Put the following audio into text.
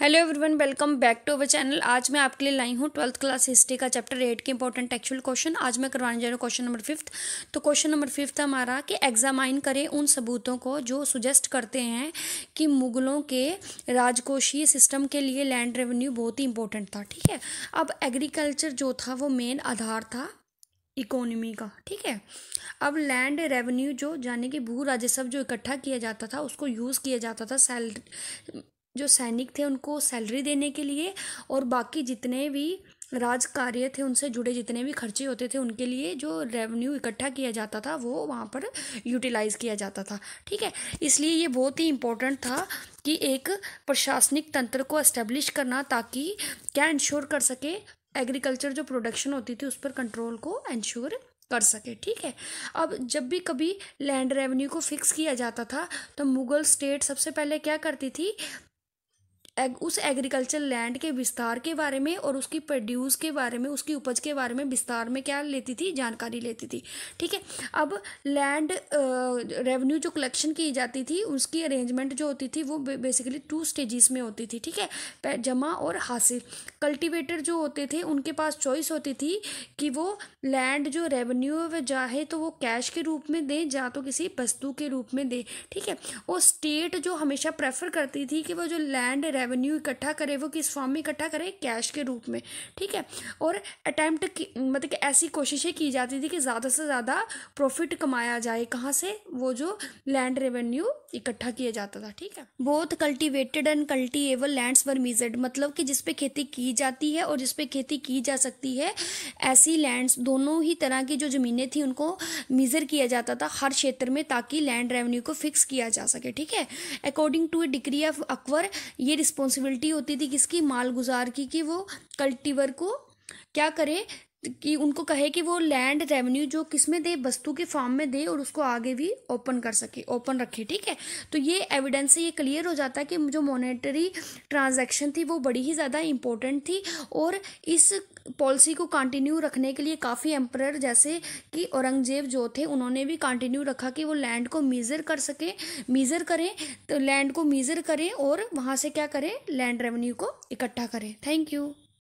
Hello everyone, welcome back to our channel. आज मैं आपके लिए लाई हूँ ट्वेल्थ क्लास हिस्ट्री का चैप्टर एट के इंपॉर्टेंट एक्चुअल क्वेश्चन आज मैं करवाने जा रहा हूँ क्वेश्चन नंबर फिफ्थ तो क्वेश्चन नंबर फिफ्थ हमारा कि एग्जामाइन करें उन सबूतों को जो सुजेस्ट करते हैं कि मुगलों के राजकोषीय सिस्टम के लिए लैंड रेवेन्यू बहुत ही इंपॉर्टेंट था, ठीक है? अब एग्रीकल्चर जो था, वो मेन आधार था इकोनॉमी का, ठीक है? अब लैंड रेवेन्यू जो जाने कि भू राजस्व जो इकट्ठा किया जाता था, उसको यूज़ किया जाता था सैलरी जो सैनिक थे उनको सैलरी देने के लिए और बाकी जितने भी राज कार्य थे उनसे जुड़े जितने भी खर्चे होते थे उनके लिए जो रेवेन्यू इकट्ठा किया जाता था, वो वहाँ पर यूटिलाइज़ किया जाता था। ठीक है? इसलिए ये बहुत ही इम्पोर्टेंट था कि एक प्रशासनिक तंत्र को एस्टेब्लिश करना ताकि क्या इंश्योर कर सके एग्रीकल्चर जो प्रोडक्शन होती थी उस पर कंट्रोल को इंश्योर कर सके। ठीक है? अब जब भी कभी लैंड रेवेन्यू को फिक्स किया जाता था तो मुगल स्टेट सबसे पहले क्या करती थी एग, उस एग्रीकल्चर लैंड के विस्तार के बारे में और उसकी प्रोड्यूस के बारे में उसकी उपज के बारे में विस्तार में क्या लेती थी जानकारी लेती थी। ठीक है? अब लैंड रेवेन्यू जो कलेक्शन की जाती थी उसकी अरेंजमेंट जो होती थी वो बेसिकली टू स्टेजेस में होती थी। ठीक है? जमा और हासिल। कल्टीवेटर जो होते थे उनके पास चॉइस होती थी कि वो लैंड जो रेवेन्यू है चाहे तो वो कैश के रूप में दें या तो किसी वस्तु के रूप में दें। ठीक है? वो स्टेट जो हमेशा प्रेफर करती थी कि वो जो लैंड रेवेन्यू इकट्ठा करे, वो किस फॉर्म में इकट्ठा करे? कैश के रूप में, ठीक है? और अटैम्प्ट मतलब कि ऐसी कोशिशें की जाती थी कि ज़्यादा से ज़्यादा प्रॉफिट कमाया जाए, कहाँ से? वो जो लैंड रेवेन्यू इकट्ठा किया जाता था, ठीक है? Both cultivated and cultivable lands were measured मतलब कि जिसपे खेती की जाती है और जिसपे खेती की जा सकती है, ऐसी लैंड्स दोनों ही तरह की जो ज़मीनें थी, उनको मीज़र किया जाता था हर क्षेत्र में ताकि लैंड रेवेन्यू को फिक्स किया जा सके, ठीक है? According to a degree of Akbar ये रिस्पॉन्सिबिलिटी होती थी किसकी? मालगुजार की, कि वो कल्टीवर को क्या करे? कि उनको कहे कि वो लैंड रेवेन्यू जो किसमें दे, वस्तु के फॉर्म में दे और उसको आगे भी ओपन कर सके ओपन रखे, ठीक है? तो ये एविडेंस से ये क्लियर हो जाता है कि जो मॉनेटरी ट्रांजैक्शन थी वो बड़ी ही ज़्यादा इंपॉर्टेंट थी और इस पॉलिसी को कंटिन्यू रखने के लिए काफ़ी एम्पर जैसे कि औरंगज़ेब जो थे, उन्होंने भी कंटिन्यू रखा कि वो लैंड को मीज़र कर सके मीज़र करें तो लैंड को मीज़र करें और वहाँ से क्या करें? लैंड रेवेन्यू को इकट्ठा करें। Thank you